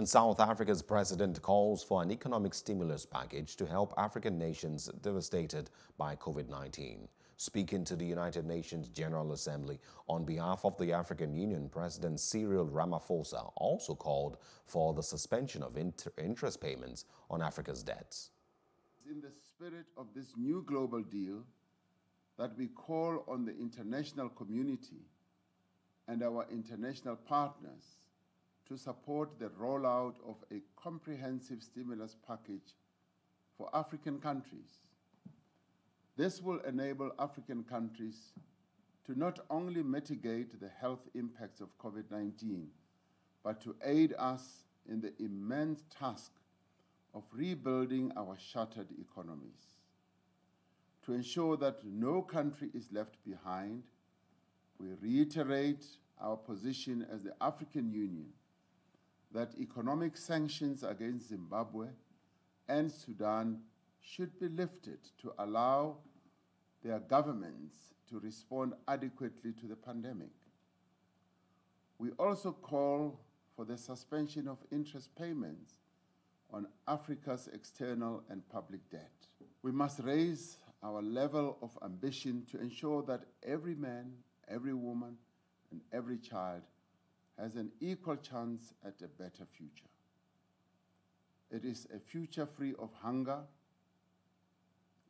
And South Africa's president calls for an economic stimulus package to help African nations devastated by COVID-19. Speaking to the United Nations General Assembly on behalf of the African Union, President Cyril Ramaphosa also called for the suspension of inter interest payments on Africa's debts. In the spirit of this new global deal that we call on the international community and our international partners to support the rollout of a comprehensive stimulus package for African countries. This will enable African countries to not only mitigate the health impacts of COVID 19, but to aid us in the immense task of rebuilding our shattered economies. To ensure that no country is left behind, we reiterate our position as the African Union that economic sanctions against Zimbabwe and Sudan should be lifted to allow their governments to respond adequately to the pandemic. We also call for the suspension of interest payments on Africa's external and public debt. We must raise our level of ambition to ensure that every man, every woman, and every child has an equal chance at a better future. It is a future free of hunger,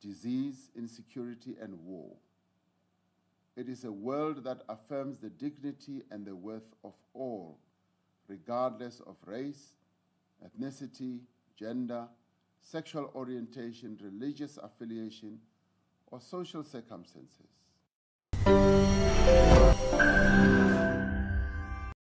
disease, insecurity, and war. It is a world that affirms the dignity and the worth of all, regardless of race, ethnicity, gender, sexual orientation, religious affiliation, or social circumstances.